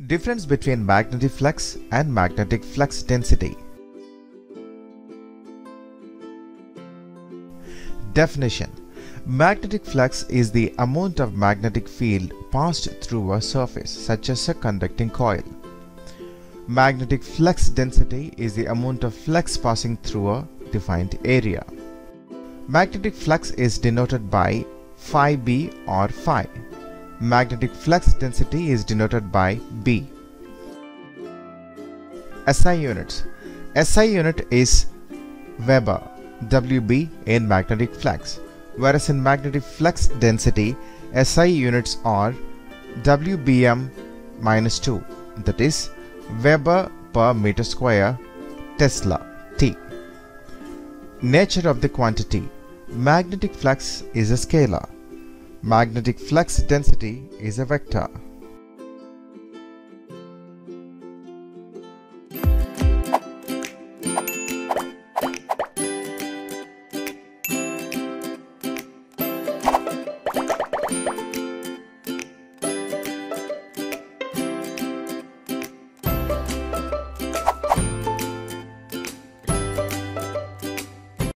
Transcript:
Difference between magnetic flux and magnetic flux density. Definition Magnetic flux is the amount of magnetic field passed through a surface, such as a conducting coil. Magnetic flux density is the amount of flux passing through a defined area. Magnetic flux is denoted by phi b or phi. Magnetic flux density is denoted by B. SI units. SI unit is Weber, WB in magnetic flux, whereas in magnetic flux density, SI units are WBM minus 2, that is Weber per meter square, Tesla, T. Nature of the quantity. Magnetic flux is a scalar. Magnetic flux density is a vector.